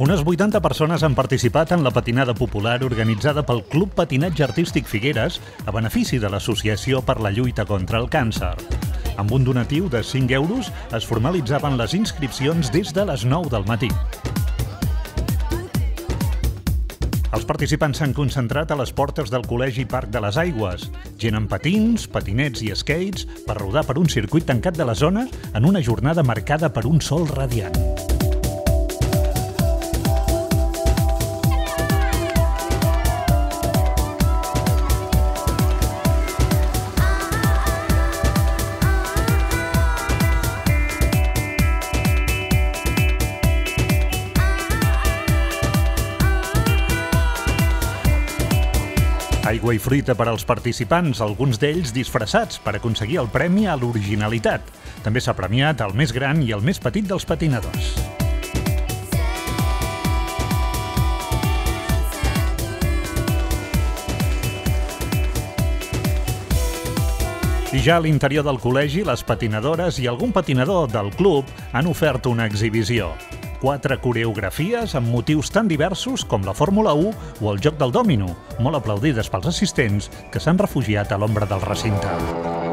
Unes 80 persones han participat en la patinada popular organitzada pel Club Patinatge Artístic Figueres a benefici de l'Associació per la Lluita contra el Càncer. Amb un donatiu de 5 euros es formalitzaven les inscripcions des de les 9 del matí. Els participants s'han concentrat a les portes del Col·legi Parc de les Aigües, gent amb patins, patinets i skates, per rodar per un circuit tancat de la zona en una jornada marcada per un sol radiant. Aigua i fruita per als participants, alguns d'ells disfressats per aconseguir el premi a l'originalitat. També s'ha premiat el més gran i el més petit dels patinadors. I ja a l'interior del col·legi, les patinadores i algun patinador del club han ofert una exhibició. Quatre coreografies amb motius tan diversos com la Fórmula 1 o el joc del dòmino, molt aplaudides pels assistents que s'han refugiat a l'ombra del recinte.